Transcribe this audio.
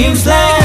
seems like